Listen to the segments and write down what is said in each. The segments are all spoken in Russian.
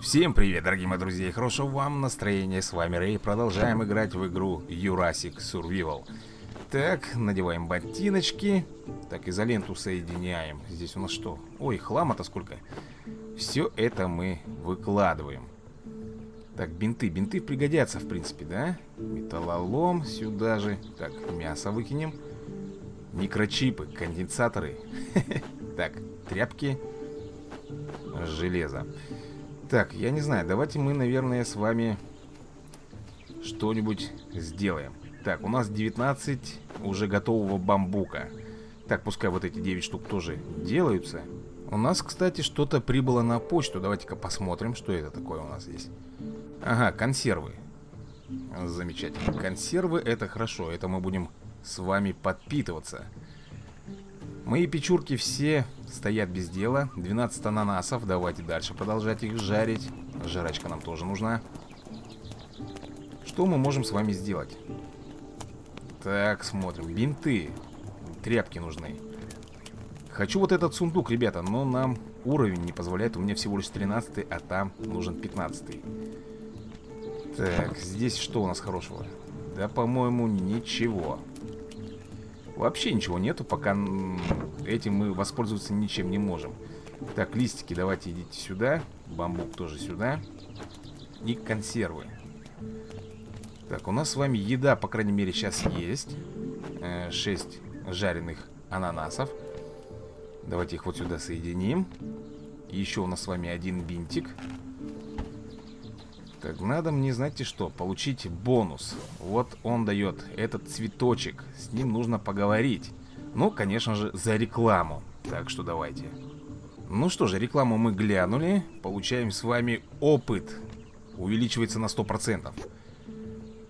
Всем привет, дорогие мои друзья, и хорошего вам настроения. С вами Рэй. Продолжаем играть в игру Jurassic Survival. Так, надеваем ботиночки. Так, изоленту соединяем. Здесь у нас что? Ой, хлама-то сколько. Все это мы выкладываем. Так, бинты. Бинты пригодятся, в принципе, да? Металлолом сюда же. Так, мясо выкинем. Микрочипы, конденсаторы. Так, тряпки. Железо. Так, я не знаю, давайте мы, наверное, с вами что-нибудь сделаем. Так, у нас 19 уже готового бамбука. Так, пускай вот эти 9 штук тоже делаются. У нас, кстати, что-то прибыло на почту. Давайте-ка посмотрим, что это такое у нас здесь. Ага, консервы. Замечательно. Консервы это хорошо. Это мы будем с вами подпитываться. Мои печурки все стоят без дела. 12 ананасов, давайте дальше продолжать их жарить. Жрачка нам тоже нужна. Что мы можем с вами сделать? Так, смотрим, бинты. Тряпки нужны. Хочу вот этот сундук, ребята, но нам уровень не позволяет. У меня всего лишь 13 а там нужен 15 Так, здесь что у нас хорошего? Да, по-моему, ничего Вообще ничего нету, пока этим мы воспользоваться ничем не можем. Так, листики давайте идите сюда Бамбук тоже сюда. И консервы. Так, у нас с вами еда, по крайней мере, сейчас есть. 6 э, жареных ананасов. Давайте их вот сюда соединим. Еще у нас с вами один бинтик так, надо мне, знаете что, получить бонус. Вот он дает этот цветочек С ним нужно поговорить. Ну, конечно же, за рекламу. Так что давайте. Ну что же, рекламу мы глянули Получаем с вами опыт. Увеличивается на 100%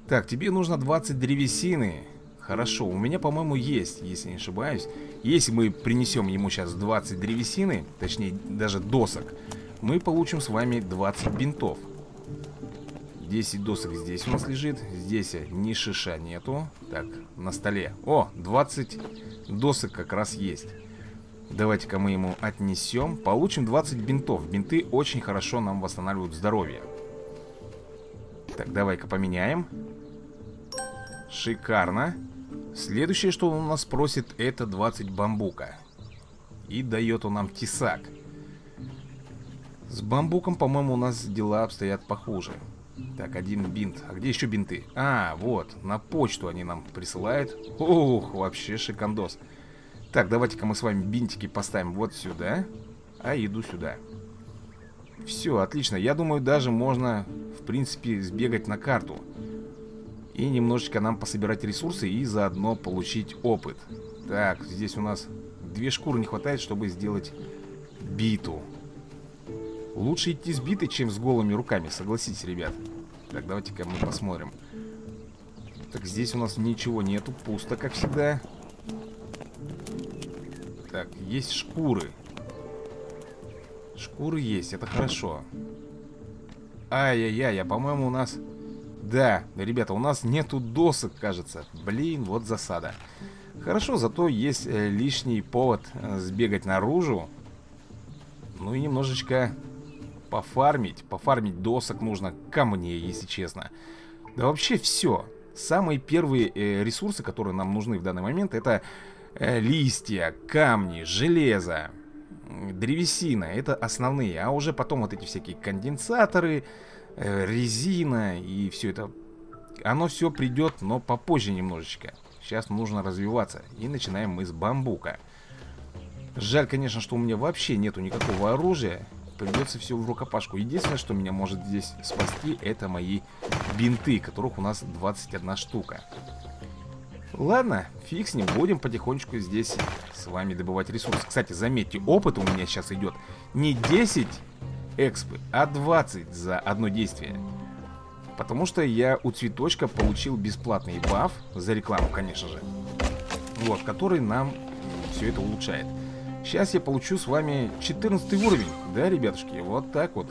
Так, тебе нужно 20 древесины. Хорошо, у меня, по-моему, есть, если не ошибаюсь. Если мы принесем ему сейчас 20 древесины Точнее, даже досок Мы получим с вами 20 бинтов 10 досок здесь у нас лежит Здесь ни шиша нету. Так, на столе. О, 20 досок как раз есть. Давайте-ка мы ему отнесем. Получим 20 бинтов. Бинты очень хорошо нам восстанавливают здоровье. Так, давай-ка поменяем. Шикарно. Следующее, что он у нас просит, это 20 бамбука. И дает он нам тесак. С бамбуком, по-моему, у нас дела обстоят похуже так, один бинт. А где еще бинты? А, вот, на почту они нам присылают. Ух, вообще шикандос. Так, давайте-ка мы с вами бинтики поставим вот сюда. А иду сюда. Все, отлично. Я думаю, даже можно, в принципе, сбегать на карту. И немножечко нам пособирать ресурсы и заодно получить опыт. Так, здесь у нас две шкуры не хватает, чтобы сделать биту. Лучше идти с битой, чем с голыми руками, согласитесь, ребят. Так, давайте-ка мы посмотрим. Так, здесь у нас ничего нету, пусто, как всегда. Так, есть шкуры. Шкуры есть, это хорошо. Ай-яй-яй, а по-моему у нас... Да, ребята, у нас нету досок, кажется. Блин, вот засада. Хорошо, зато есть э, лишний повод э, сбегать наружу. Ну и немножечко пофармить. Пофармить досок нужно, камней, если честно. Да вообще все. Самые первые э, ресурсы, которые нам нужны в данный момент, это э, листья, камни, железо, древесина. Это основные. А уже потом вот эти всякие конденсаторы, э, резина и все это. Оно все придет, но попозже немножечко. Сейчас нужно развиваться. И начинаем мы с бамбука. Жаль, конечно, что у меня вообще нету никакого оружия придется все в рукопашку. Единственное, что меня может здесь спасти, это мои бинты, которых у нас 21 штука. Ладно, фиг с ним, будем потихонечку здесь с вами добывать ресурсы. Кстати, заметьте, опыт у меня сейчас идет не 10 экспы, а 20 за одно действие. Потому что я у цветочка получил бесплатный баф, за рекламу, конечно же. Вот, который нам все это улучшает. Сейчас я получу с вами 14 уровень, да, ребятушки? Вот так вот.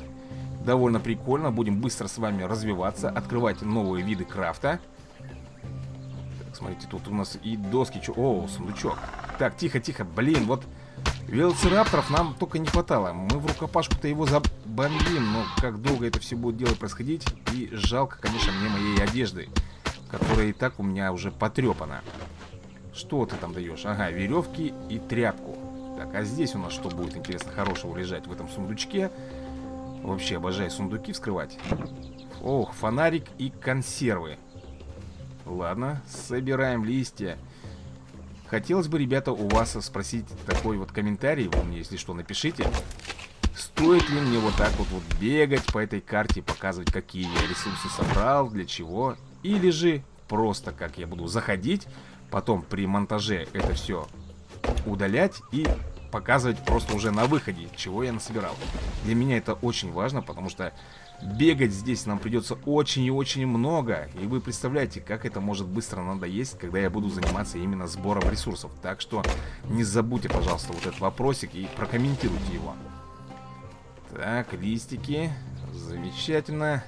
Довольно прикольно, будем быстро с вами развиваться, открывать новые виды крафта. Так, смотрите, тут у нас и доски, чё... О, сундучок. Так, тихо, тихо, блин, вот Велоцирапторов нам только не хватало. Мы в рукопашку-то его забомбим, но как долго это все будет дело происходить. И жалко, конечно, мне моей одежды, которая и так у меня уже потрепана. Что ты там даешь? Ага, веревки и тряпку. Так, а здесь у нас что будет, интересно, хорошего лежать в этом сундучке? Вообще обожаю сундуки вскрывать. Ох, фонарик и консервы. Ладно, собираем листья. Хотелось бы, ребята, у вас спросить такой вот комментарий, вы мне, если что, напишите. Стоит ли мне вот так вот, вот бегать по этой карте, показывать, какие я ресурсы собрал, для чего? Или же просто как я буду заходить, потом при монтаже это все удалять и показывать просто уже на выходе, чего я насобирал. Для меня это очень важно, потому что Бегать здесь нам придется очень и очень много. И вы представляете, как это может быстро надоесть, когда я буду заниматься именно сбором ресурсов. Так что не забудьте, пожалуйста, вот этот вопросик и прокомментируйте его. Так, листики. Замечательно.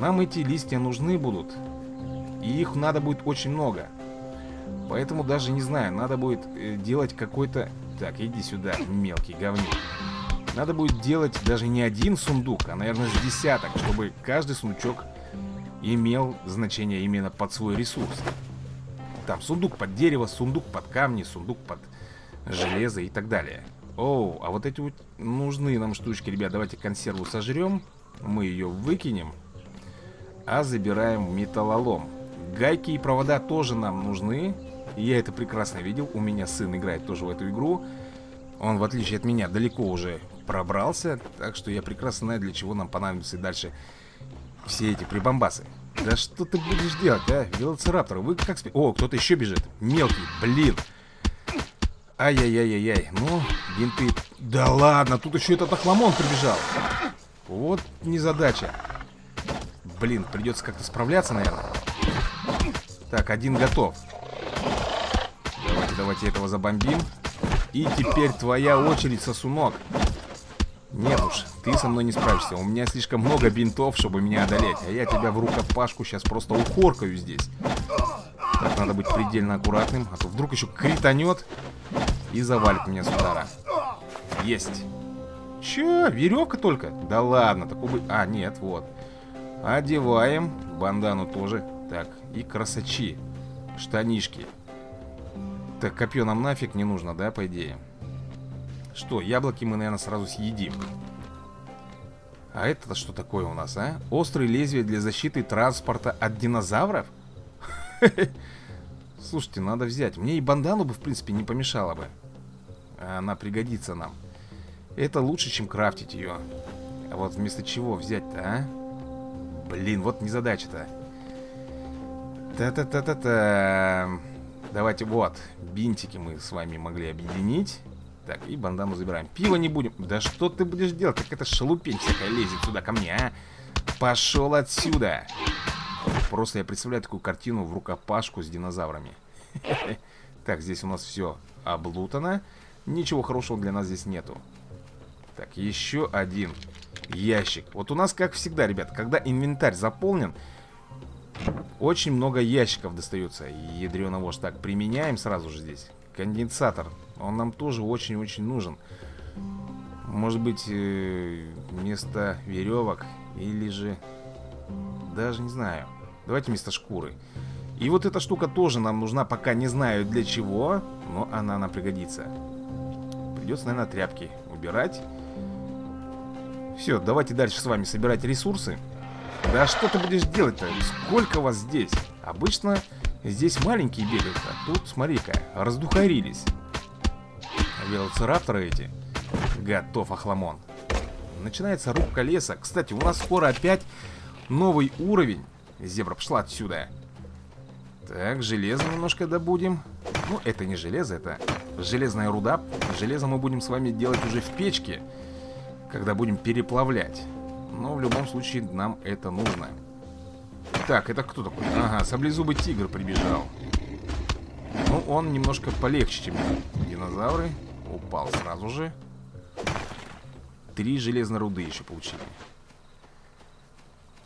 Нам эти листья нужны будут. И их надо будет очень много. Поэтому даже не знаю, надо будет э, делать какой-то... Так, иди сюда, мелкий говнюк. Надо будет делать даже не один сундук, а, наверное, с десяток, чтобы каждый сундучок имел значение именно под свой ресурс. Там сундук под дерево, сундук под камни, сундук под железо и так далее. Оу, а вот эти вот нужны нам штучки, ребят. Давайте консерву сожрем. Мы ее выкинем. А забираем металлолом. Гайки и провода тоже нам нужны. Я это прекрасно видел. У меня сын играет тоже в эту игру. Он, в отличие от меня, далеко уже пробрался, так что я прекрасно знаю, для чего нам понадобятся и дальше все эти прибамбасы. Да что ты будешь делать, а? Велоцираптор, вы как спи... О, кто-то еще бежит. Мелкий, блин. Ай-яй-яй-яй-яй. Ну, бинты... Да ладно, тут еще этот охламон прибежал. Вот незадача. Блин, придется как-то справляться, наверное. Так, один готов. Давайте, давайте этого забомбим. И теперь твоя очередь, сосунок. Нет уж, ты со мной не справишься. У меня слишком много бинтов, чтобы меня одолеть. А я тебя в рукопашку сейчас просто ухоркаю здесь. Так, надо быть предельно аккуратным. А то вдруг еще кританет и завалит меня с удара. Есть. Че, веревка только? Да ладно, такой бы... А, нет, вот. Одеваем. Бандану тоже. Так, и красачи. Штанишки. Так, копье нам нафиг не нужно, да, по идее? Что, яблоки мы, наверное, сразу съедим. А это что такое у нас, а? Острые лезвия для защиты транспорта от динозавров? Слушайте, надо взять. Мне и бандану бы, в принципе, не помешало бы. Она пригодится нам. Это лучше, чем крафтить ее. А вот вместо чего взять-то, а? Блин, вот незадача-то. Та-та-та-та-та. Давайте вот, бинтики мы с вами могли объединить. Так, и бандану забираем. Пиво не будем. Да что ты будешь делать? Как это шалупень всякая лезет сюда ко мне, а? Пошел отсюда. Просто я представляю такую картину в рукопашку с динозаврами. Так, здесь у нас все облутано. Ничего хорошего для нас здесь нету. Так, еще один ящик. Вот у нас, как всегда, ребят, когда инвентарь заполнен, очень много ящиков достается. Ядрено вож. Так, применяем сразу же здесь. Конденсатор. Он нам тоже очень-очень нужен. Может быть, э, вместо веревок или же... Даже не знаю. Давайте вместо шкуры. И вот эта штука тоже нам нужна, пока не знаю для чего, но она нам пригодится. Придется, наверное, тряпки убирать. Все, давайте дальше с вами собирать ресурсы. Да что ты будешь делать-то? Сколько вас здесь? Обычно Здесь маленькие бегают, а тут, смотри-ка, раздухарились. Велоцирапторы эти. Готов, Ахламон. Начинается рубка леса. Кстати, у нас скоро опять новый уровень. Зебра пошла отсюда. Так, железо немножко добудем. Ну, это не железо, это железная руда. Железо мы будем с вами делать уже в печке, когда будем переплавлять. Но в любом случае нам это нужно. Так, это кто такой? Ага, саблезубый тигр прибежал. Ну, он немножко полегче, чем динозавры. Упал сразу же. Три железной руды еще получили.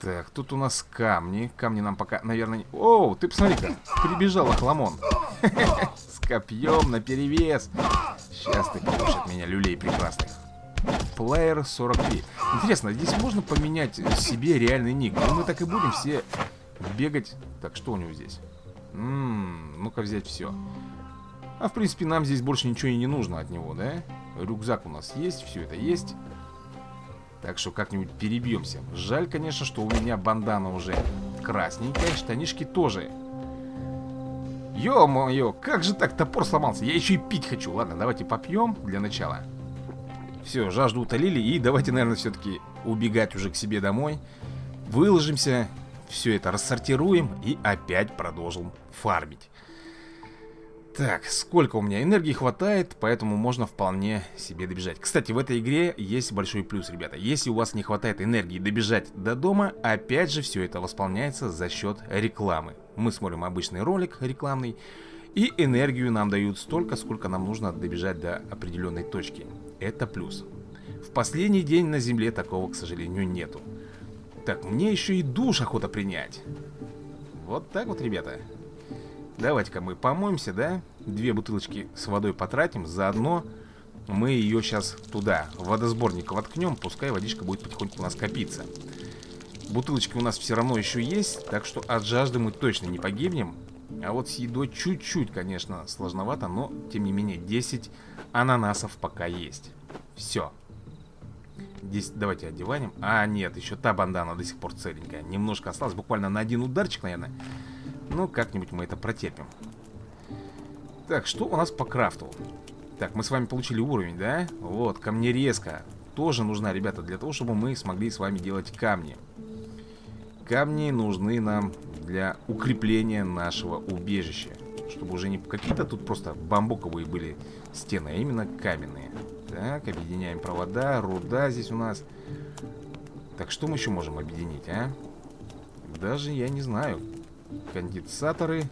Так, тут у нас камни. Камни нам пока, наверное... Оу, ты посмотри-ка. Прибежал охламон. С копьем наперевес. Сейчас ты получишь от меня люлей прекрасных. Плеер 43. Интересно, здесь можно поменять себе реальный ник? Ну, мы так и будем все бегать. Так, что у него здесь? Ммм, ну-ка взять все. А в принципе нам здесь больше ничего и не нужно от него, да? Рюкзак у нас есть, все это есть. Так что как-нибудь перебьемся. Жаль, конечно, что у меня бандана уже красненькая, штанишки тоже. Ё-моё, как же так топор сломался? Я еще и пить хочу. Ладно, давайте попьем для начала. Все, жажду утолили. И давайте, наверное, все-таки убегать уже к себе домой. Выложимся, все это рассортируем и опять продолжим фармить. Так, сколько у меня энергии хватает, поэтому можно вполне себе добежать. Кстати, в этой игре есть большой плюс, ребята. Если у вас не хватает энергии добежать до дома, опять же все это восполняется за счет рекламы. Мы смотрим обычный ролик рекламный, и энергию нам дают столько, сколько нам нужно добежать до определенной точки. Это плюс. В последний день на земле такого, к сожалению, нету. Так, мне еще и душ охота принять. Вот так вот, ребята. Давайте-ка мы помоемся, да? Две бутылочки с водой потратим. Заодно мы ее сейчас туда, в водосборник воткнем. Пускай водичка будет потихоньку у нас копиться. Бутылочки у нас все равно еще есть. Так что от жажды мы точно не погибнем. А вот с едой чуть-чуть, конечно, сложновато. Но, тем не менее, 10 ананасов пока есть. Все. Здесь давайте одеваем. А, нет, еще та бандана до сих пор целенькая. Немножко осталось, буквально на один ударчик, наверное. Ну, как-нибудь мы это протерпим. Так, что у нас по крафту? Так, мы с вами получили уровень, да? Вот, камнерезка. Тоже нужна, ребята, для того, чтобы мы смогли с вами делать камни. Камни нужны нам для укрепления нашего убежища. Чтобы уже не какие-то тут просто бамбуковые были стены, а именно каменные. Так, объединяем провода, руда здесь у нас. Так, что мы еще можем объединить, а? Даже я не знаю. Конденсаторы.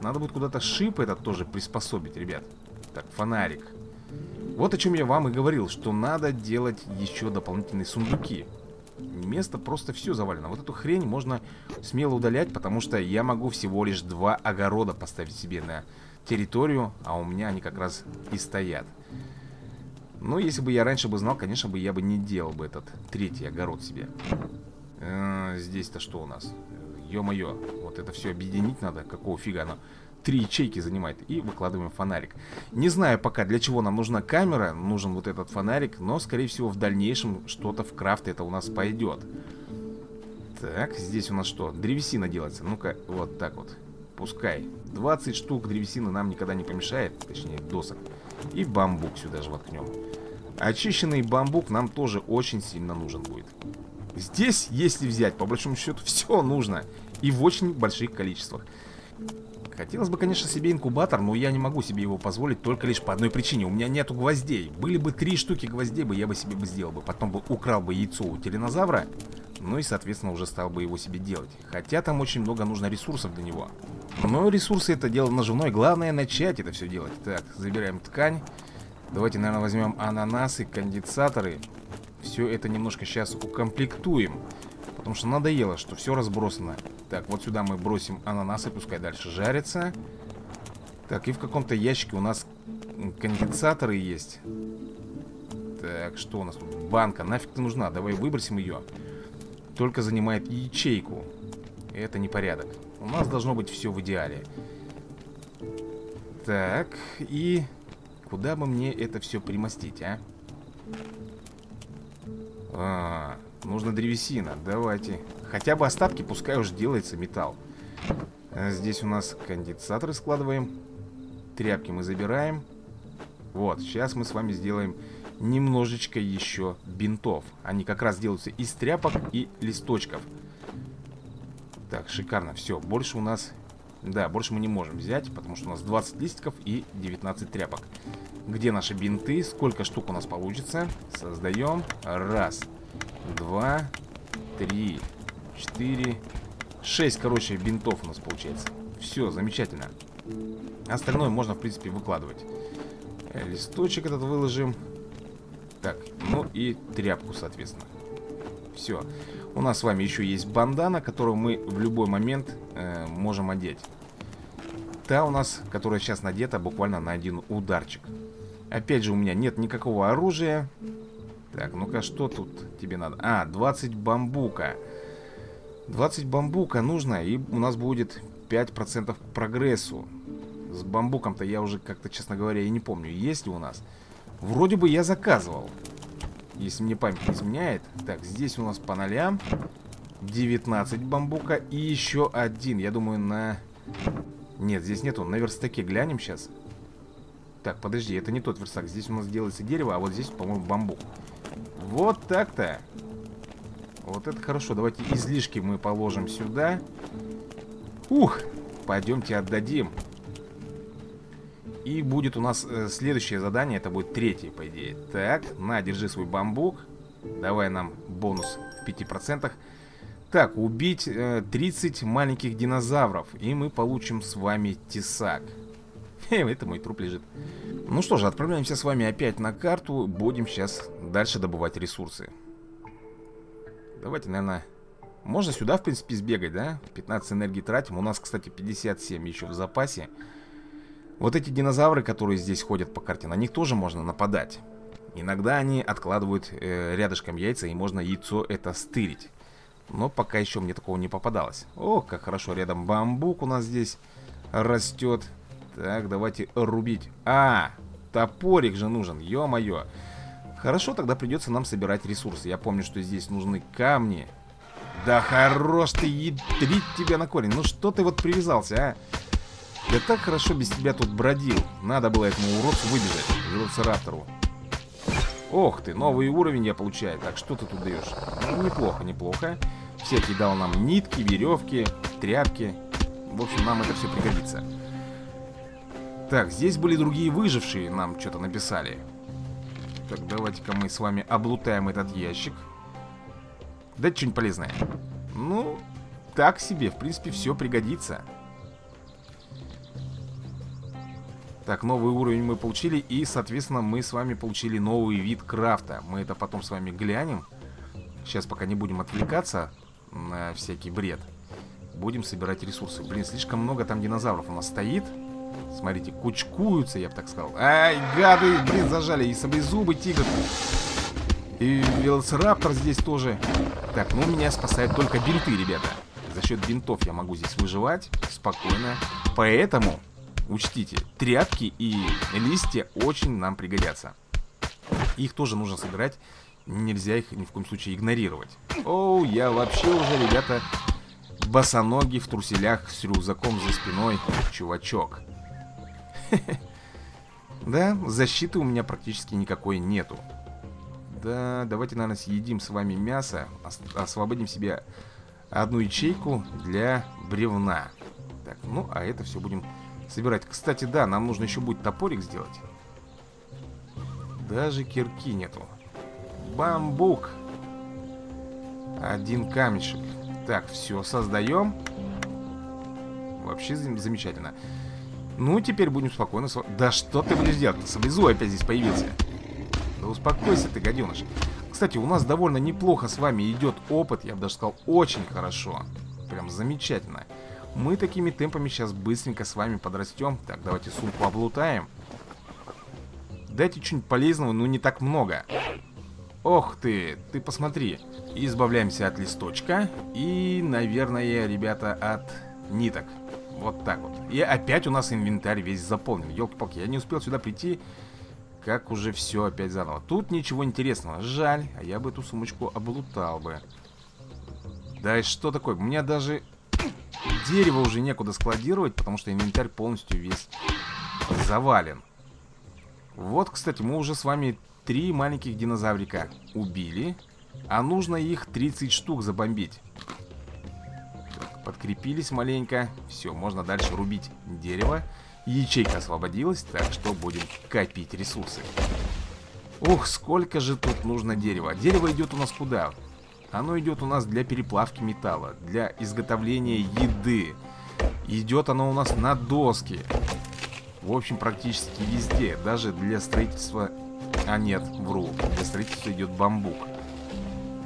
Надо будет куда-то шип этот тоже приспособить, ребят. Так, фонарик. Вот о чем я вам и говорил, что надо делать еще дополнительные сундуки. Место просто все завалено. Вот эту хрень можно смело удалять, потому что я могу всего лишь два огорода поставить себе на территорию, а у меня они как раз и стоят. Но если бы я раньше бы знал, конечно бы я бы не делал бы этот третий огород себе. Э -э Здесь-то что у нас? Ё-моё, вот это все объединить надо, какого фига оно три ячейки занимает И выкладываем фонарик. Не знаю пока для чего нам нужна камера Нужен вот этот фонарик Но скорее всего в дальнейшем что-то в крафт это у нас пойдет. Так, здесь у нас что? Древесина делается. Ну-ка, вот так вот. Пускай. 20 штук древесины нам никогда не помешает Точнее досок. И бамбук сюда же воткнем. Очищенный бамбук нам тоже очень сильно нужен будет. Здесь, если взять, по большому счету, все нужно. И в очень больших количествах Хотелось бы, конечно, себе инкубатор, но я не могу себе его позволить только лишь по одной причине. У меня нету гвоздей. Были бы три штуки гвоздей, бы я бы себе бы сделал бы. Потом бы украл бы яйцо у теленозавра. Ну и, соответственно, уже стал бы его себе делать. Хотя там очень много нужно ресурсов для него. Но ресурсы это дело наживное. Главное начать это все делать. Так, забираем ткань. Давайте, наверное, возьмем ананасы, конденсаторы. Все это немножко сейчас укомплектуем. Потому что надоело, что все разбросано. Так, вот сюда мы бросим ананасы, пускай дальше жарятся. Так, и в каком-то ящике у нас конденсаторы есть. Так, что у нас тут? Банка, нафиг ты нужна? Давай выбросим ее. Только занимает ячейку. Это непорядок. У нас должно быть все в идеале. Так, и куда бы мне это все примостить, а? А, нужно древесина. Давайте. Хотя бы остатки, пускай уже делается металл. А здесь у нас конденсаторы складываем. Тряпки мы забираем. Вот, сейчас мы с вами сделаем немножечко еще бинтов. Они как раз делаются из тряпок и листочков. Так, шикарно. Все, больше у нас... Да, больше мы не можем взять, потому что у нас 20 листиков и 19 тряпок. Где наши бинты? Сколько штук у нас получится? Создаем. Раз, два, три, четыре, шесть, короче, бинтов у нас получается. Все, замечательно. Остальное можно, в принципе, выкладывать. Э, листочек этот выложим. Так, ну и тряпку, соответственно. Все. У нас с вами еще есть бандана, которую мы в любой момент э, можем одеть. Та у нас, которая сейчас надета буквально на один ударчик. Опять же, у меня нет никакого оружия. Так, ну-ка, что тут тебе надо? А, 20 бамбука. 20 бамбука нужно, и у нас будет 5% к прогрессу. С бамбуком-то я уже как-то, честно говоря, и не помню, есть ли у нас. Вроде бы я заказывал. Если мне память не изменяет. Так, здесь у нас по нолям. 19 бамбука и еще один. Я думаю, на... Нет, здесь нету. На верстаке глянем сейчас. Так, подожди, это не тот верстак. Здесь у нас делается дерево, а вот здесь, по-моему, бамбук. Вот так-то. Вот это хорошо. Давайте излишки мы положим сюда. Ух, пойдемте отдадим. И будет у нас э, следующее задание, это будет третье, по идее. Так, на, держи свой бамбук. Давай нам бонус в 5%. Так, убить э, 30 маленьких динозавров. И мы получим с вами тесак. Это мой труп лежит. Ну что же, отправляемся с вами опять на карту. Будем сейчас дальше добывать ресурсы. Давайте, наверное... Можно сюда, в принципе, сбегать, да? 15 энергии тратим. У нас, кстати, 57 еще в запасе. Вот эти динозавры, которые здесь ходят по карте, на них тоже можно нападать. Иногда они откладывают э, рядышком яйца, и можно яйцо это стырить. Но пока еще мне такого не попадалось. О, как хорошо, рядом бамбук у нас здесь растет. Так, давайте рубить. А, топорик же нужен, ё-моё. Хорошо, тогда придется нам собирать ресурсы. Я помню, что здесь нужны камни. Да хорош ты, ядрить тебя на корень. Ну что ты вот привязался, а? Я так хорошо без тебя тут бродил. Надо было этому уродцу выбежать, велоцираптору. Ох ты, новый уровень я получаю. Так, что ты тут даешь? Ну, неплохо, неплохо. Всякие дал нам нитки, веревки, тряпки. В общем, нам это все пригодится. Так, здесь были другие выжившие, нам что-то написали. Так, давайте-ка мы с вами облутаем этот ящик. Дать что-нибудь полезное. Ну, так себе, в принципе, все пригодится. Так, новый уровень мы получили И, соответственно, мы с вами получили новый вид крафта Мы это потом с вами глянем Сейчас пока не будем отвлекаться На всякий бред Будем собирать ресурсы Блин, слишком много там динозавров у нас стоит Смотрите, кучкуются, я бы так сказал. Ай, гады, блин, зажали. И саблезубый тигр. И велоцираптор здесь тоже. Так, ну меня спасает только бинты, ребята. За счет бинтов я могу здесь выживать Спокойно. Поэтому Учтите, тряпки и листья очень нам пригодятся. Их тоже нужно собирать, нельзя их ни в коем случае игнорировать. Оу, я вообще уже, ребята, босоногий в труселях с рюкзаком за спиной чувачок. Да, защиты у меня практически никакой нету. Да, давайте, наверное, съедим с вами мясо, освободим себе одну ячейку для бревна. Так, ну, а это все будем собирать. Кстати, да, нам нужно еще будет топорик сделать. Даже кирки нету. Бамбук. Один камешек. Так, все, создаем. Вообще замечательно. Ну, теперь будем спокойно... Да что ты будешь делать? Саблезу опять здесь появился. Да успокойся ты, гаденыш. Кстати, у нас довольно неплохо с вами идет опыт. Я бы даже сказал, очень хорошо. Прям замечательно. Мы такими темпами сейчас быстренько с вами подрастем. Так, давайте сумку облутаем. Дайте что-нибудь полезного, но не так много. Ох ты, ты посмотри. Избавляемся от листочка. И, наверное, ребята, от ниток. Вот так вот. И опять у нас инвентарь весь заполнен. Елки-палки, я не успел сюда прийти, как уже все опять заново. Тут ничего интересного. Жаль, а я бы эту сумочку облутал бы. Да и что такое? У меня даже Дерево уже некуда складировать, потому что инвентарь полностью весь завален. Вот, кстати, мы уже с вами три маленьких динозаврика убили. А нужно их 30 штук забомбить. Подкрепились маленько. Все, можно дальше рубить дерево. Ячейка освободилась, так что будем копить ресурсы. Ух, сколько же тут нужно дерева. Дерево идет у нас куда? Оно идет у нас для переплавки металла, для изготовления еды. Идет оно у нас на доски. В общем, практически везде. Даже для строительства... А нет, вру. Для строительства идет бамбук.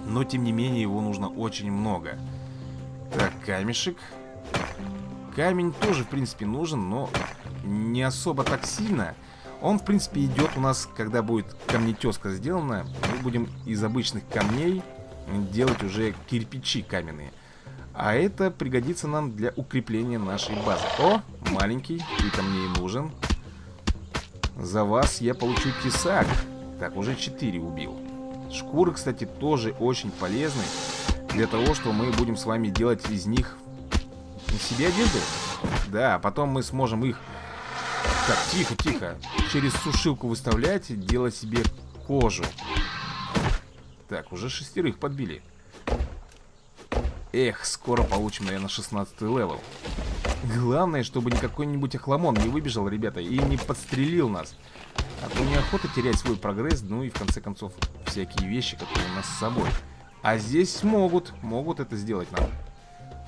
Но, тем не менее, его нужно очень много. Так, камешек. Камень тоже, в принципе, нужен, но не особо так сильно. Он, в принципе, идет у нас, когда будет камнетеска сделана, мы будем из обычных камней делать уже кирпичи каменные. А это пригодится нам для укрепления нашей базы. О, маленький, ты-то мне и нужен. За вас я получу тесак. Так, уже 4 убил. Шкуры, кстати, тоже очень полезны для того, что мы будем с вами делать из них себе одежды. Да, а потом мы сможем их... Так, тихо, тихо. Через сушилку выставлять, делать себе кожу. Так, уже шестерых подбили. Эх, скоро получим, наверное, 16 level. Главное, чтобы никакой-нибудь охламон не выбежал, ребята, и не подстрелил нас. А то неохота терять свой прогресс, ну и в конце концов всякие вещи, которые у нас с собой. А здесь могут, могут это сделать нам.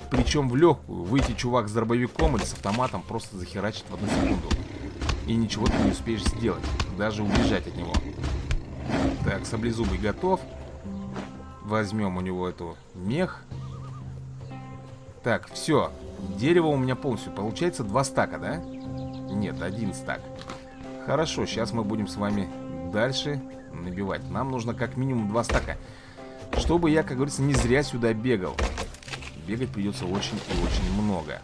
Причем в легкую. Выйти чувак с дробовиком или с автоматом просто захерачить в одну секунду. И ничего ты не успеешь сделать. Даже убежать от него. Так, саблезубый готов. Возьмем у него эту мех. Так, все. Дерево у меня полностью. Получается два стака, да? Нет, один стак. Хорошо, сейчас мы будем с вами дальше набивать. Нам нужно как минимум два стака. Чтобы я, как говорится, не зря сюда бегал бегать придется очень и очень много.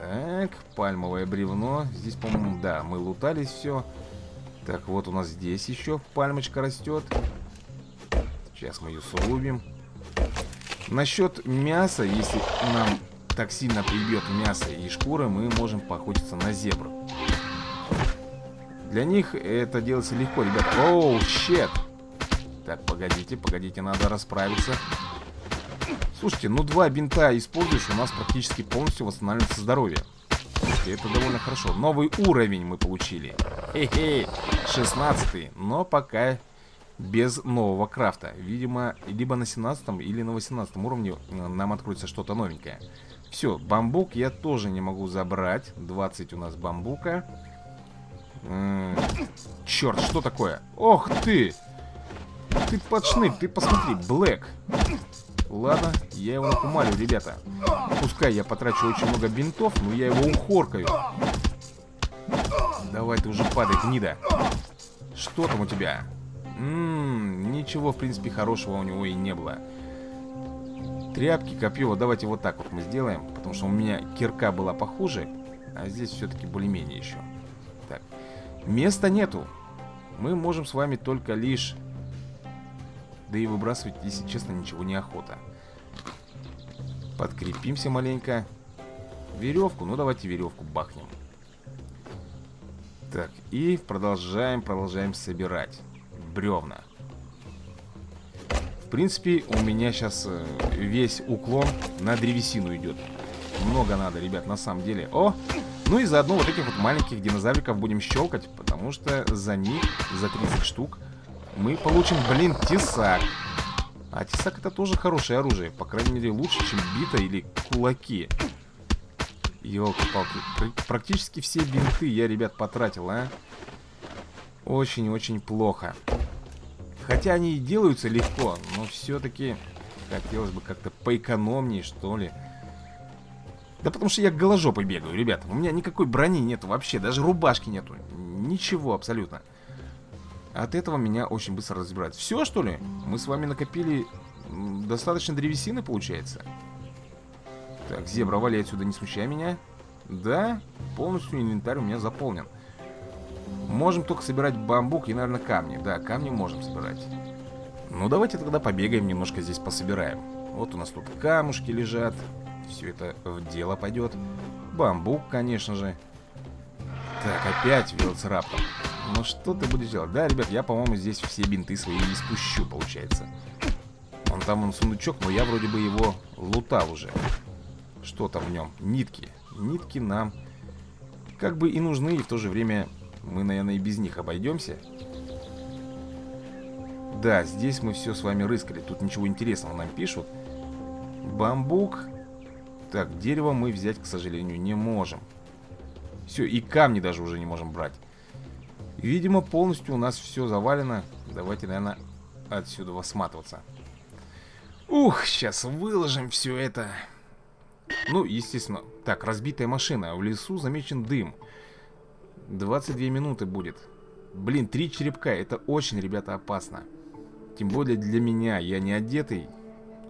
Так, пальмовое бревно. Здесь, по-моему, да, мы лутались все. Так, вот у нас здесь еще пальмочка растет. Сейчас мы ее срубим. Насчет мяса, если нам так сильно прибьет мясо и шкура, мы можем поохотиться на зебру. Для них это делается легко, ребята. Оу, щет! Так, погодите, погодите, надо расправиться. Слушайте, ну два бинта используешь, у нас практически полностью восстанавливается здоровье. Слушайте, это довольно хорошо. Новый уровень мы получили. Хе-хе, 16 но пока без нового крафта. Видимо, либо на 17 или на 18 уровне э, нам откроется что-то новенькое. Все, бамбук я тоже не могу забрать. 20 у нас бамбука. М -м черт, что такое? Ох ты! Ты подшнык, ты посмотри, Блэк. Ладно, я его накумарю, ребята. Пускай я потрачу очень много бинтов, но я его ухоркаю. Давай ты уже падай, гнида. Что там у тебя? Ммм, ничего, в принципе, хорошего у него и не было. Тряпки, копье, давайте вот так вот мы сделаем. Потому что у меня кирка была похуже, а здесь все-таки более-менее еще. Так, места нету. Мы можем с вами только лишь да и выбрасывать, если честно, ничего не охота. Подкрепимся маленько. Веревку, ну давайте веревку бахнем. Так, и продолжаем, продолжаем собирать бревна. В принципе, у меня сейчас э, весь уклон на древесину идет. Много надо, ребят, на самом деле. О! Ну и заодно вот этих вот маленьких динозавриков будем щелкать, потому что за них, за 30 штук, мы получим, блин, тесак. А тесак это тоже хорошее оружие. По крайней мере, лучше, чем бита или кулаки. Елки-палки. Практически все бинты я, ребят, потратил, а. Очень-очень плохо. Хотя они и делаются легко, но все-таки хотелось бы как-то поэкономнее, что ли. Да потому что я голожопой бегаю, ребята. У меня никакой брони нету вообще, даже рубашки нету. Ничего абсолютно. От этого меня очень быстро разбирают. Все, что ли? Мы с вами накопили достаточно древесины, получается? Так, зебра, вали отсюда, не смущай меня. Да, полностью инвентарь у меня заполнен. Можем только собирать бамбук и, наверное, камни. Да, камни можем собирать. Ну, давайте тогда побегаем, немножко здесь пособираем. Вот у нас тут камушки лежат. Все это в дело пойдет. Бамбук, конечно же. Так, опять велоцираптор. Ну что ты будешь делать? Да, ребят, я, по-моему, здесь все бинты свои не спущу, получается. Он там он сундучок, но я вроде бы его лутал уже. Что там в нем? Нитки. Нитки нам как бы и нужны, и в то же время мы, наверное, и без них обойдемся. Да, здесь мы все с вами рыскали. Тут ничего интересного нам пишут. Бамбук. Так, дерево мы взять, к сожалению, не можем. Все, и камни даже уже не можем брать. Видимо, полностью у нас все завалено. Давайте, наверное, отсюда восматываться. Ух, сейчас выложим все это. Ну, естественно. Так, разбитая машина. В лесу замечен дым. 22 минуты будет. Блин, три черепка. Это очень, ребята, опасно. Тем более для меня. Я не одетый,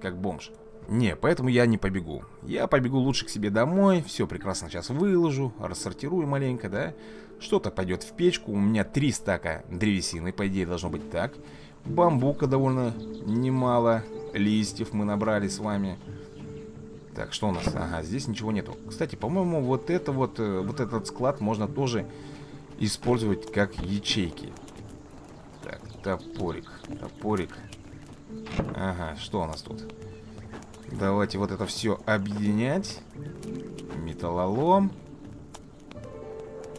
как бомж. Не, поэтому я не побегу. Я побегу лучше к себе домой. Все прекрасно сейчас выложу. Рассортирую маленько, да. Что-то пойдет в печку. У меня три стака древесины. По идее, должно быть так. Бамбука довольно немало. Листьев мы набрали с вами. Так, что у нас? Ага, здесь ничего нету. Кстати, по-моему, вот это вот, э, вот этот склад можно тоже использовать как ячейки. Так, топорик, топорик. Ага, что у нас тут? Давайте вот это все объединять. Металлолом.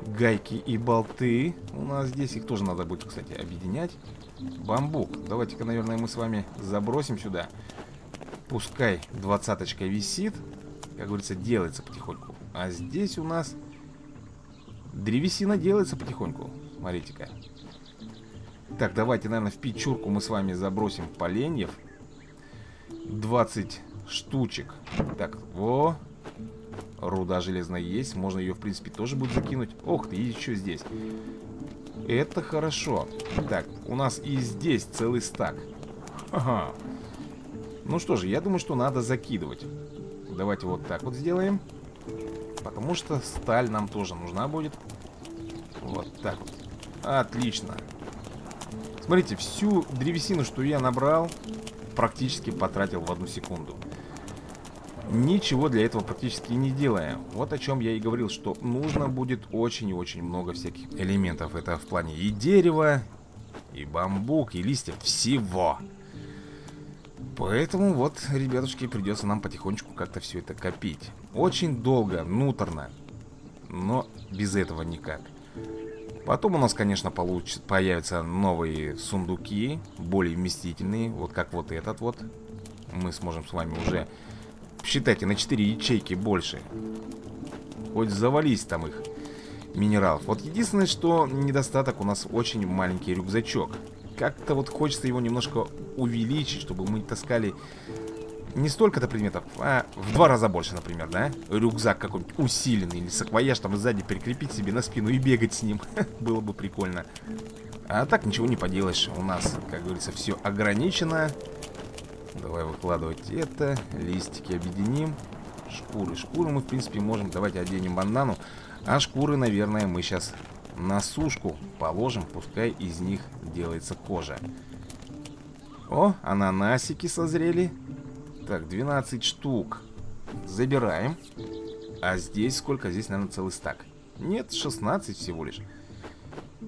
Гайки и болты. У нас здесь их тоже надо будет, кстати, объединять. Бамбук. Давайте-ка, наверное, мы с вами забросим сюда. Пускай двадцаточка висит. Как говорится, делается потихоньку. А здесь у нас древесина делается потихоньку. Смотрите-ка. Так, давайте, наверное, в печурку мы с вами забросим поленьев. 20 штучек. Так, во. Руда железная есть. Можно ее, в принципе, тоже будет закинуть. Ох ты, и еще здесь. Это хорошо. Так, у нас и здесь целый стак. Ага. Ну что же, я думаю, что надо закидывать. Давайте вот так вот сделаем. Потому что сталь нам тоже нужна будет. Вот так вот. Отлично. Смотрите, всю древесину, что я набрал, практически потратил в одну секунду. Ничего для этого практически не делая. Вот о чем я и говорил, что нужно будет очень и очень много всяких элементов. Это в плане и дерева, и бамбук, и листьев, всего. Поэтому вот, ребятушки, придется нам потихонечку как-то все это копить. Очень долго, нуторно. Но без этого никак. Потом у нас, конечно, получится, появятся новые сундуки, более вместительные, вот как вот этот вот. Мы сможем с вами уже, считайте, на 4 ячейки больше. Хоть завались там их минералов. Вот единственное, что недостаток у нас очень маленький рюкзачок. Как-то вот хочется его немножко увеличить, чтобы мы таскали не столько-то предметов, а в два раза больше, например, да? Рюкзак какой-нибудь усиленный или саквояж там сзади перекрепить себе на спину и бегать с ним. Было бы прикольно. А так ничего не поделаешь. У нас, как говорится, все ограничено. Давай выкладывать это. Листики объединим. Шкуры. Шкуры мы, в принципе, можем. Давайте оденем бандану. А шкуры, наверное, мы сейчас на сушку положим. Пускай из них делается кожа. О, ананасики созрели. Так, 12 штук. Забираем. А здесь сколько? Здесь, наверное, целый стак. Нет, 16 всего лишь.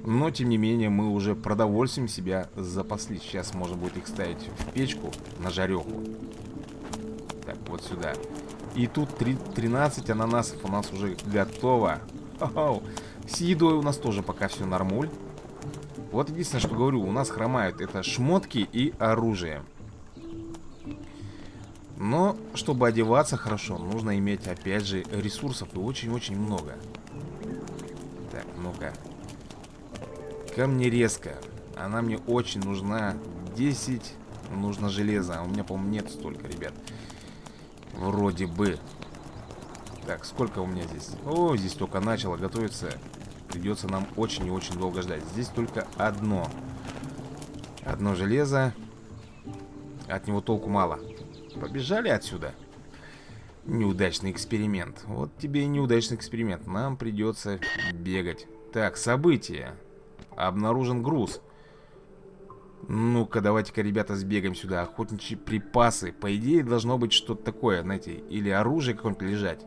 Но, тем не менее, мы уже продовольствием себя запасли. Сейчас можно будет их ставить в печку на жареху. Так, вот сюда. И тут 3, 13 ананасов у нас уже готово. Оу. С едой у нас тоже пока все нормуль. Вот единственное, что говорю, у нас хромают это шмотки и оружие. Но, чтобы одеваться хорошо, нужно иметь, опять же, ресурсов и очень-очень много. Так, ну-ка. Камнерезка. Она мне очень нужна. 10 нужно железа. А у меня, по-моему, нет столько, ребят. Вроде бы. Так, сколько у меня здесь? О, здесь только начало готовиться. Придется нам очень и очень долго ждать. Здесь только одно. Одно железо. От него толку мало. Побежали отсюда. Неудачный эксперимент. Вот тебе и неудачный эксперимент. Нам придется бегать. Так, события. Обнаружен груз. Ну-ка, давайте-ка, ребята, сбегаем сюда. Охотничьи припасы. По идее, должно быть что-то такое, знаете, или оружие какое-нибудь лежать.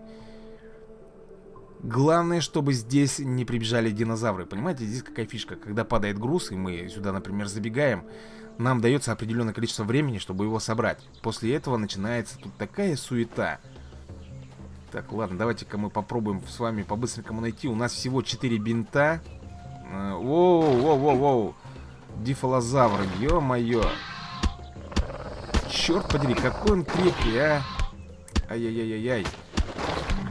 Главное, чтобы здесь не прибежали динозавры. Понимаете, здесь какая фишка. Когда падает груз, и мы сюда, например, забегаем, нам дается определенное количество времени, чтобы его собрать. После этого начинается тут такая суета. Так, ладно, давайте-ка мы попробуем с вами по-быстренькому найти. У нас всего 4 бинта. Э, воу, воу, воу, воу. Дифалозавр, ё-моё. Черт подери, какой он крепкий, а. Ай-яй-яй-яй-яй.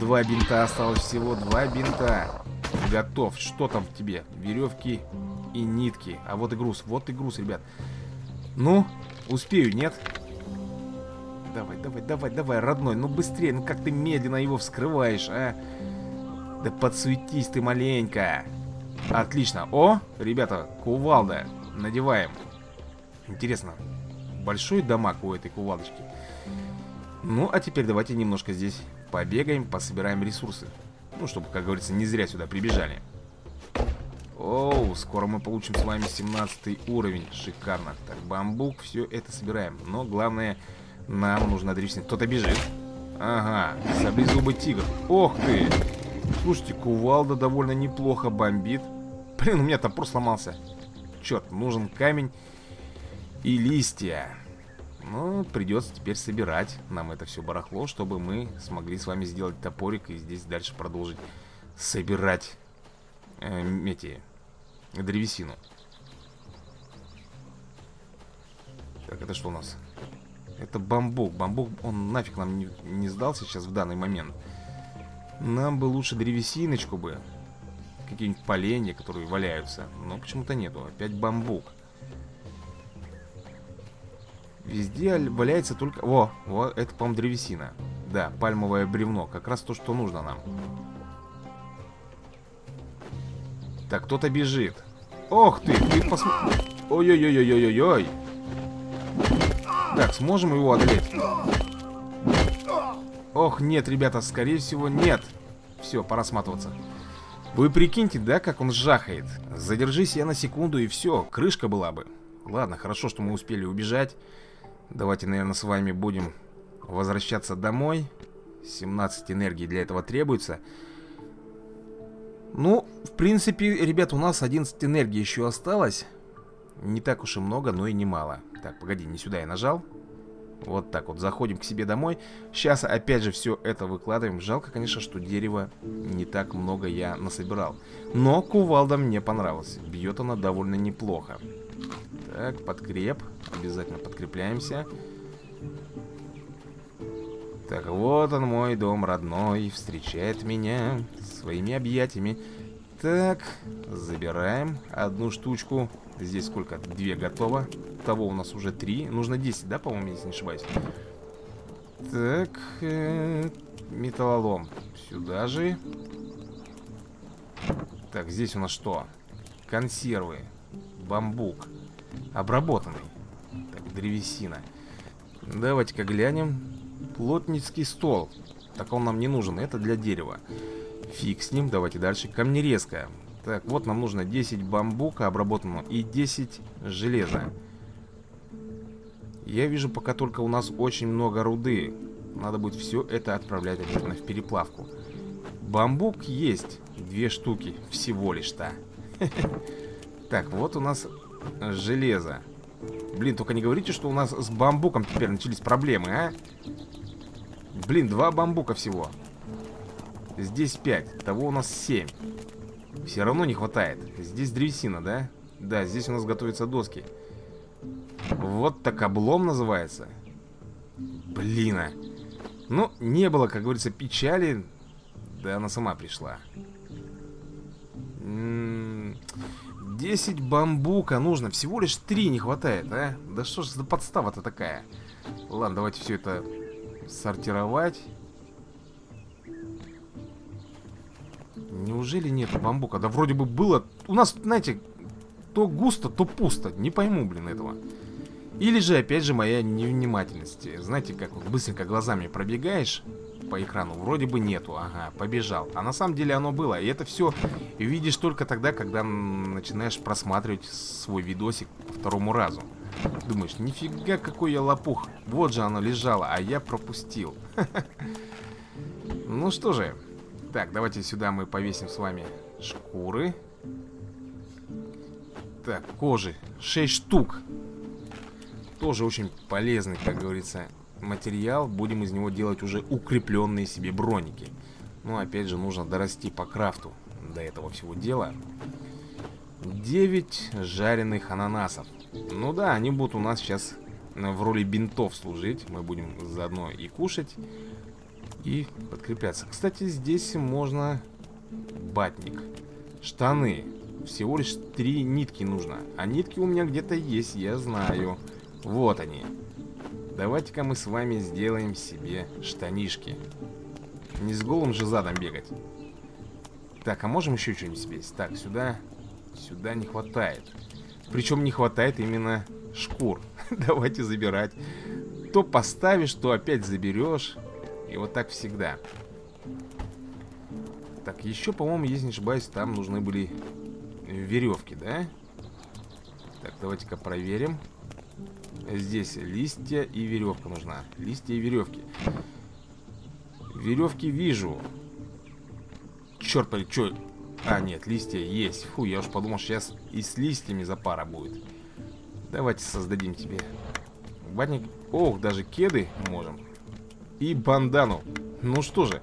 Два бинта осталось всего, два бинта. Готов. Что там в тебе? Веревки и нитки. А вот и груз, вот и груз, ребят. Ну, успею, нет? Давай, давай, давай, давай, родной, ну быстрее, ну как ты медленно его вскрываешь, а? Да подсуетись ты маленько. Отлично. О, ребята, кувалда. Надеваем. Интересно, большой дамаг у этой кувалдочки. Ну, а теперь давайте немножко здесь побегаем, пособираем ресурсы. Ну, чтобы, как говорится, не зря сюда прибежали. Оу, скоро мы получим с вами 17 уровень. Шикарно. Так, бамбук, все это собираем. Но главное, нам нужно древесина. Кто-то бежит. Ага, саблезубый тигр. Ох ты! Слушайте, кувалда довольно неплохо бомбит. Блин, у меня топор сломался. Черт, нужен камень и листья. Ну, придется теперь собирать нам это все барахло, чтобы мы смогли с вами сделать топорик и здесь дальше продолжить собирать э, эти древесину. Так, это что у нас? Это бамбук. Бамбук, он нафиг нам не, не сдался сейчас в данный момент. Нам бы лучше древесиночку бы. Какие-нибудь поленья, которые валяются. Но почему-то нету. Опять бамбук. Везде валяется только... О, вот это, по-моему, древесина. Да, пальмовое бревно. Как раз то, что нужно нам. Так, кто-то бежит. Ох ты, ты посмотри. Ой-ой-ой-ой-ой-ой. Так, сможем его одолеть? Ох, нет, ребята, скорее всего, нет. Все, пора сматываться. Вы прикиньте, да, как он жахает. Задержись я на секунду и все, крышка была бы. Ладно, хорошо, что мы успели убежать. Давайте, наверное, с вами будем возвращаться домой. 17 энергии для этого требуется. Ну, в принципе, ребят, у нас 11 энергии еще осталось. Не так уж и много, но и немало. Так, погоди, не сюда я нажал. Вот так вот, заходим к себе домой. Сейчас опять же все это выкладываем. Жалко, конечно, что дерева не так много я насобирал. Но кувалда мне понравилась. Бьет она довольно неплохо. Так, подкреп. Обязательно подкрепляемся. Так, вот он мой дом родной. Встречает меня своими объятиями. Так, забираем одну штучку. Здесь сколько? Две готово. Того у нас уже три. Нужно 10, да, по-моему, если не ошибаюсь? Так, э, металлолом. Сюда же. Так, здесь у нас что? Консервы. Бамбук. Обработанный. Так, древесина. Давайте-ка глянем. Плотницкий стол. Так он нам не нужен. Это для дерева. Фиг с ним, давайте дальше. Камнерезка. Так, вот нам нужно 10 бамбука обработанного и 10 железа. Я вижу пока только у нас очень много руды. Надо будет все это отправлять обязательно в переплавку. Бамбук есть. Две штуки всего лишь-то. Так, вот у нас железо. Блин, только не говорите, что у нас с бамбуком теперь начались проблемы, а? Блин, два бамбука всего. Здесь 5. Того у нас 7. Все равно не хватает. Здесь древесина, да? Да, здесь у нас готовятся доски. Вот так облом называется. Блин. А. Ну, не было, как говорится, печали. Да она сама пришла. 10 бамбука нужно. Всего лишь 3 не хватает, а? Да что ж за подстава-то такая? Ладно, давайте все это сортировать. Неужели нет бамбука? Да вроде бы было... У нас, знаете, то густо, то пусто. Не пойму, блин, этого. Или же, опять же, моя невнимательность. Знаете, как вот быстренько глазами пробегаешь по экрану, вроде бы нету, ага, побежал. А на самом деле оно было. И это все видишь только тогда, когда начинаешь просматривать свой видосик второму разу. Думаешь, нифига какой я лопух. Вот же оно лежало, а я пропустил. Ну что же, так, давайте сюда мы повесим с вами шкуры. Так, кожи. 6 штук. Тоже очень полезный, как говорится, материал. Будем из него делать уже укрепленные себе броники. Ну, опять же, нужно дорасти по крафту до этого всего дела. 9 жареных ананасов. Ну да, они будут у нас сейчас в роли бинтов служить. Мы будем заодно и кушать, и подкрепляться. Кстати, здесь можно батник. Штаны. Всего лишь три нитки нужно. А нитки у меня где-то есть, я знаю. Вот они. Давайте-ка мы с вами сделаем себе штанишки. Не с голым же задом бегать. Так, а можем еще что-нибудь себе? Так, сюда Сюда не хватает. Причем не хватает именно шкур. Давайте забирать. То поставишь, то опять заберешь. И вот так всегда. Так, еще, по-моему, если не ошибаюсь, там нужны были веревки, да? Так, давайте-ка проверим. Здесь листья и веревка нужна. Листья и веревки. Веревки вижу. Черт, что? А, нет, листья есть. Фу, я уж подумал, сейчас и с листьями запара будет. Давайте создадим тебе ватник. Ох, даже кеды можем. И бандану. Ну что же,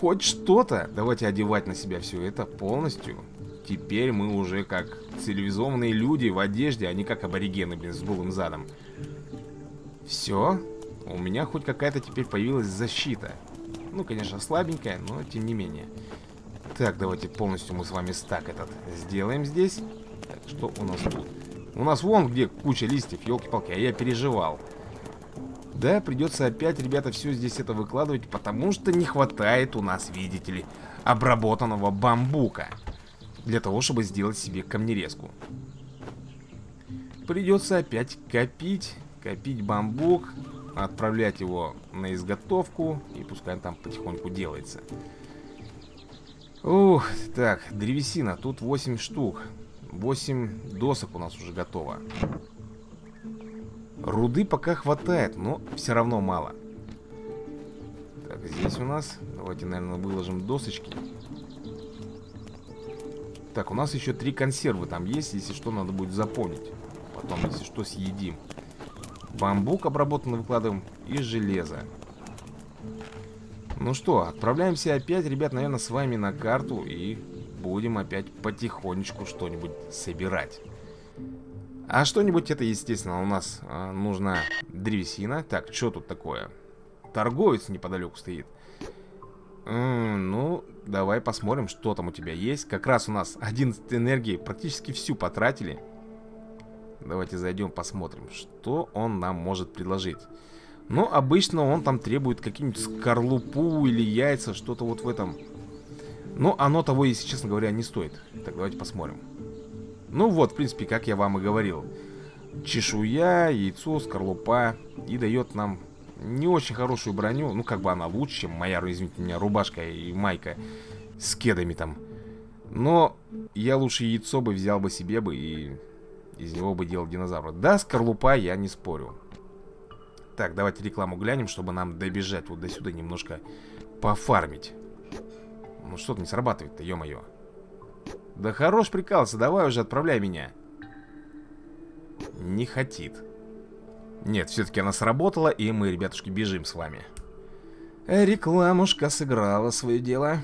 хоть что-то. Давайте одевать на себя все это полностью. Теперь мы уже как цивилизованные люди в одежде, а не как аборигены, блин, с голым задом. Все. У меня хоть какая-то теперь появилась защита. Ну, конечно, слабенькая, но тем не менее. Так, давайте полностью мы с вами стак этот сделаем здесь. Так, что у нас тут? У нас вон где куча листьев, елки-палки, а я переживал. Да, придется опять, ребята, все здесь это выкладывать, потому что не хватает у нас, видите ли, обработанного бамбука. Для того, чтобы сделать себе камнерезку. Придется опять копить, копить бамбук, отправлять его на изготовку, и пускай он там потихоньку делается. Ух, так, древесина, тут 8 штук. 8 досок у нас уже готово. Руды пока хватает, но все равно мало. Так, здесь у нас... Давайте, наверное, выложим досочки. Так, у нас еще три консервы там есть, если что, надо будет запомнить. Потом, если что, съедим. Бамбук обработанный выкладываем и железо. Ну что, отправляемся опять, ребят, наверное, с вами на карту и будем опять потихонечку что-нибудь собирать. А что-нибудь это, естественно, у нас а, нужна древесина. Так, что тут такое? Торговец неподалеку стоит. М ну, давай посмотрим, что там у тебя есть. Как раз у нас 11 энергии практически всю потратили. Давайте зайдем, посмотрим, что он нам может предложить. Но обычно он там требует какие-нибудь скорлупу или яйца, что-то вот в этом. Но оно того, если честно говоря, не стоит. Так, давайте посмотрим. Ну вот, в принципе, как я вам и говорил. Чешуя, яйцо, скорлупа. И дает нам не очень хорошую броню. Ну, как бы она лучше, чем моя, извините меня, рубашка и майка с кедами там. Но я лучше яйцо бы взял бы себе бы и из него бы делал динозавра. Да, скорлупа, я не спорю. Так, давайте рекламу глянем, чтобы нам добежать вот до сюда немножко пофармить. Ну что-то не срабатывает-то, ё-моё. Да хорош прикалываться, давай уже отправляй меня. Не хотит. Нет, все-таки она сработала, и мы, ребятушки, бежим с вами. Рекламушка сыграла свое дело.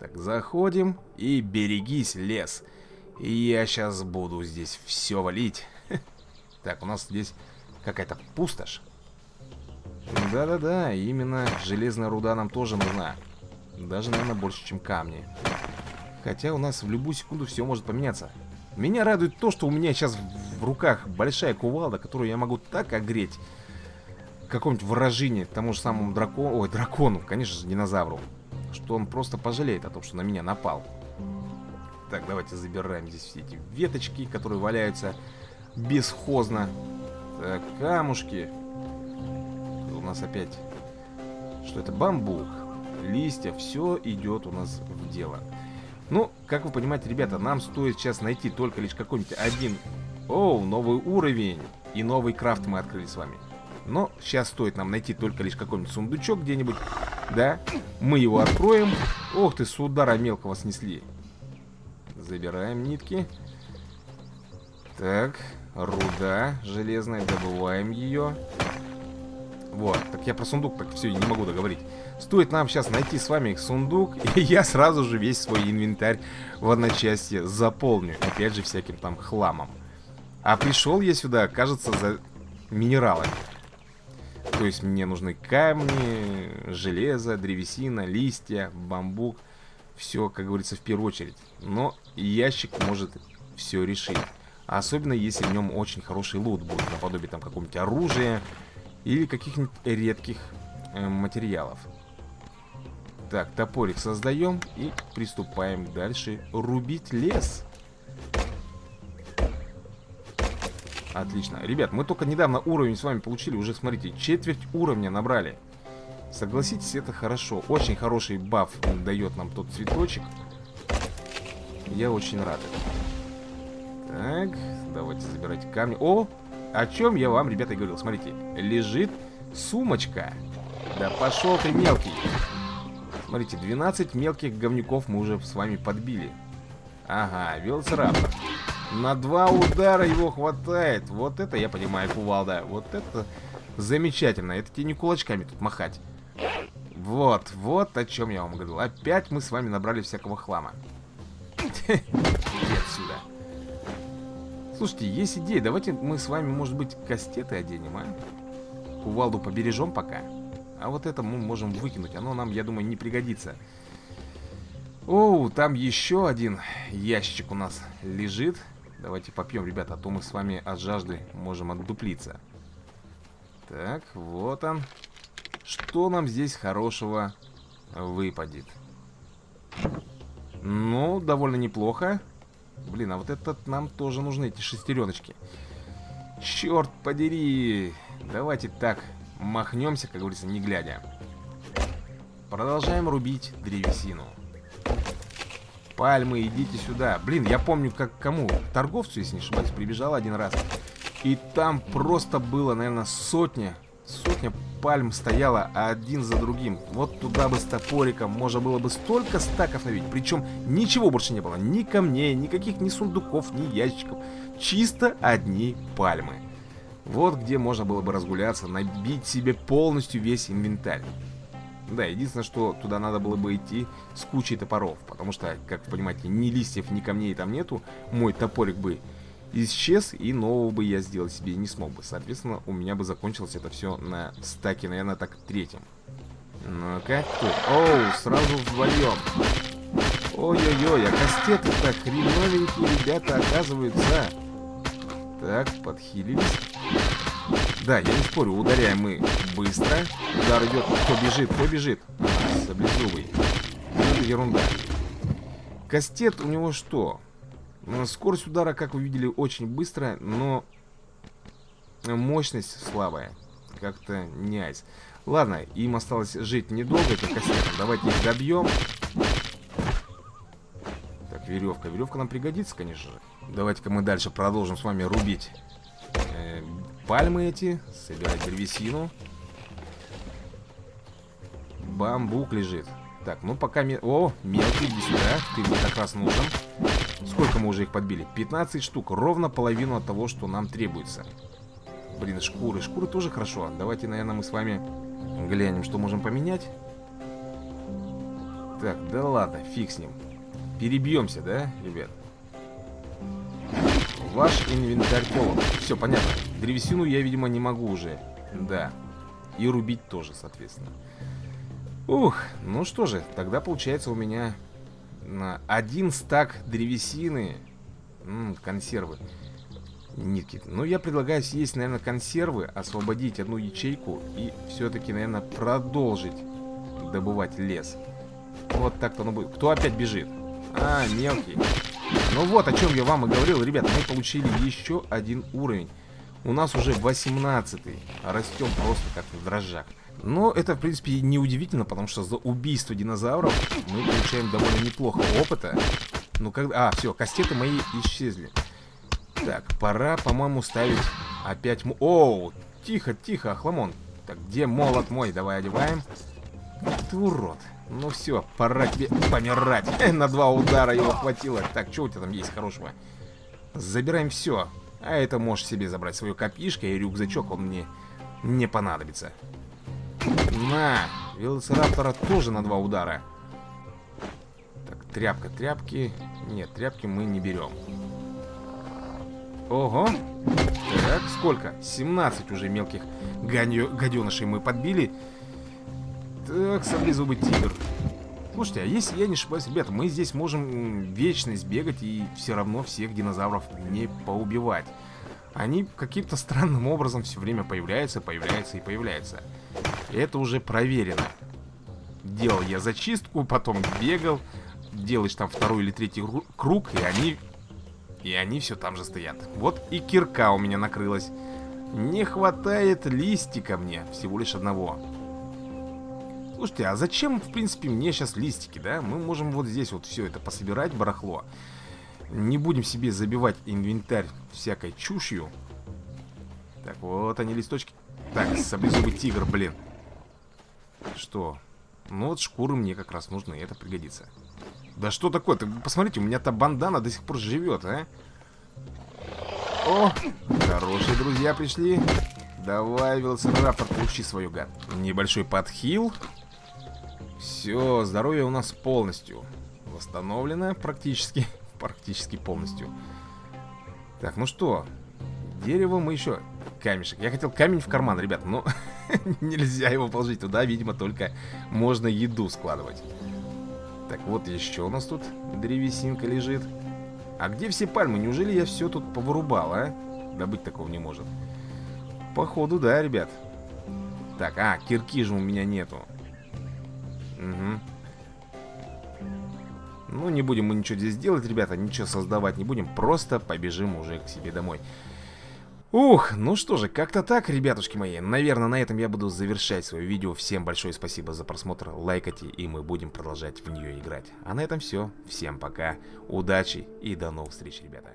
Так, заходим и берегись, лес. Я сейчас буду здесь все валить. Так, у нас здесь какая-то пустошь. Да-да-да, именно железная руда нам тоже нужна. Даже, наверное, больше, чем камни. Хотя у нас в любую секунду все может поменяться. Меня радует то, что у меня сейчас в руках большая кувалда, которую я могу так огреть какому-нибудь выражении тому же самому дракону, ой, дракону, конечно же, динозавру, что он просто пожалеет о том, что на меня напал. Так, давайте забираем здесь все эти веточки, которые валяются бесхозно. Так, камушки. У нас опять... Что это? Бамбук. Листья. Все идет у нас в дело. Ну, как вы понимаете, ребята, нам стоит сейчас найти только лишь какой-нибудь один... Оу, новый уровень. И новый крафт мы открыли с вами. Но сейчас стоит нам найти только лишь какой-нибудь сундучок где-нибудь. Да, мы его откроем. Ох ты, с удара мелкого снесли. Забираем нитки. Так, руда железная, добываем ее. Вот, так я про сундук так все не могу договорить. Стоит нам сейчас найти с вами сундук, и я сразу же весь свой инвентарь в одночасье заполню. Опять же, всяким там хламом. А пришел я сюда, кажется, за минералами. То есть мне нужны камни, железо, древесина, листья, бамбук. Все, как говорится, в первую очередь. Но ящик может все решить. Особенно если в нем очень хороший лут будет, наподобие там какого-нибудь оружия или каких-нибудь редких э, материалов. Так, топорик создаем и приступаем дальше рубить лес. Отлично. Ребят, мы только недавно уровень с вами получили, уже, смотрите, четверть уровня набрали. Согласитесь, это хорошо. Очень хороший баф дает нам тот цветочек. Я очень рад. Так, давайте забирать камни. О, о чем я вам, ребята, говорил. Смотрите, лежит сумочка. Да пошел ты мелкий. Смотрите, 12 мелких говнюков мы уже с вами подбили. Ага, велоцираптор. На два удара его хватает. Вот это я понимаю, кувалда. Вот это замечательно. Это тебе не кулачками тут махать. Вот, вот о чем я вам говорил. Опять мы с вами набрали всякого хлама. Иди отсюда. Слушайте, есть идея. Давайте мы с вами, может быть, кастеты оденем, а? Кувалду побережем пока. А вот это мы можем выкинуть. Оно нам, я думаю, не пригодится. Оу, там еще один ящик у нас лежит. Давайте попьем, ребята, а то мы с вами от жажды можем отдуплиться. Так, вот он. Что нам здесь хорошего выпадет? Ну, довольно неплохо. Блин, а вот этот нам тоже нужны, эти шестереночки. Черт подери. Давайте так, махнемся, как говорится, не глядя. Продолжаем рубить древесину. Пальмы, идите сюда. Блин, я помню, как кому? Торговцу, если не ошибаюсь, прибежал один раз. И там просто было, наверное, сотня, сотня пальм стояла один за другим. Вот туда бы с топориком можно было бы столько стаков навить. Причем ничего больше не было. Ни камней, никаких ни сундуков, ни ящиков. Чисто одни пальмы. Вот где можно было бы разгуляться, набить себе полностью весь инвентарь. Да, единственное, что туда надо было бы идти с кучей топоров, потому что, как вы понимаете, ни листьев, ни камней там нету. Мой топорик бы исчез, и нового бы я сделать себе не смог бы. Соответственно, у меня бы закончилось это все на стаке, наверное, так третьем. Ну-ка? Оу, сразу вдвоем. Ой-ой-ой, а кастеты-то хреновенькие ребята оказываются. Так, подхилились. Да, я не спорю, ударяем мы быстро. Удар идет, кто бежит, кто бежит. Саблезубый. Это ерунда. Кастет у него что? Скорость удара, как вы видели, очень быстрая, но мощность слабая. Как-то не айс. Ладно, им осталось жить недолго, это кастетом. Давайте их добьем. Так, веревка. Веревка нам пригодится, конечно же. Давайте-ка мы дальше продолжим с вами рубить э, пальмы эти, собирать древесину. Бамбук лежит. Так, ну пока... Ме... О, мелкий, иди сюда. Ты мне как раз нужен. Сколько мы уже их подбили? 15 штук. Ровно половину от того, что нам требуется. Блин, шкуры. Шкуры тоже хорошо. Давайте, наверное, мы с вами глянем, что можем поменять. Так, да ладно, фиг с ним. Перебьемся, да, ребят? Ваш инвентарь полон. Все, понятно. Древесину я, видимо, не могу уже. Да. И рубить тоже, соответственно. Ух, ну что же, тогда получается у меня один стак древесины. -м, консервы. Нитки. Ну, я предлагаю съесть, наверное, консервы, освободить одну ячейку и все-таки, наверное, продолжить добывать лес. Вот так-то оно будет. Кто опять бежит? А, мелкий. Ну вот, о чем я вам и говорил, ребят, мы получили еще один уровень. У нас уже 18 -й. Растем просто как в дрожжах. Но это, в принципе, не удивительно, потому что за убийство динозавров мы получаем довольно неплохо опыта. Ну, когда... А, все, кастеты мои исчезли. Так, пора, по-моему, ставить опять... Оу, тихо, тихо, охламон. Так, где молот мой? Давай одеваем. Ты урод. Ну все, пора тебе помирать. На два удара его хватило. Так, что у тебя там есть хорошего? Забираем все. А это можешь себе забрать свое копишко и рюкзачок, он мне не понадобится. На! Велоцираптора тоже на два удара. Так, тряпка, тряпки. Нет, тряпки мы не берем. Ого! Так, сколько? 17 уже мелких гаденышей мы подбили. Так, саблезубый тигр. Слушайте, а если я не ошибаюсь, ребята, мы здесь можем вечность бегать и все равно всех динозавров не поубивать. Они каким-то странным образом все время появляются, появляются и появляются. Это уже проверено. Делал я зачистку, потом бегал, делаешь там второй или третий круг, и они И они все там же стоят. Вот и кирка у меня накрылась. Не хватает листика мне, всего лишь одного. Слушайте, а зачем, в принципе, мне сейчас листики, да? Мы можем вот здесь вот все это пособирать, барахло. Не будем себе забивать инвентарь всякой чушью. Так, вот они листочки. Так, саблезубый тигр, блин. Что? Ну вот шкуры мне как раз нужны, это пригодится. Да что такое? Ты посмотрите, у меня та бандана до сих пор живет, а? О, хорошие друзья пришли. Давай, велоцираптор, получи свою гад. Небольшой подхил. Все, здоровье у нас полностью восстановлено практически. Практически полностью. Так, ну что? Дерево мы еще... Камешек. Я хотел камень в карман, ребят, но нельзя его положить туда. Видимо, только можно еду складывать. Так, вот еще у нас тут древесинка лежит. А где все пальмы? Неужели я все тут повырубал, а? Да быть такого не может. Походу, да, ребят. Так, а, кирки же у меня нету. Угу. Ну, не будем мы ничего здесь делать, ребята, ничего создавать не будем. Просто побежим уже к себе домой. Ух, ну что же, как-то так, ребятушки мои. Наверное, на этом я буду завершать свое видео. Всем большое спасибо за просмотр, лайкайте, и мы будем продолжать в нее играть. А на этом все. Всем пока, удачи и до новых встреч, ребята.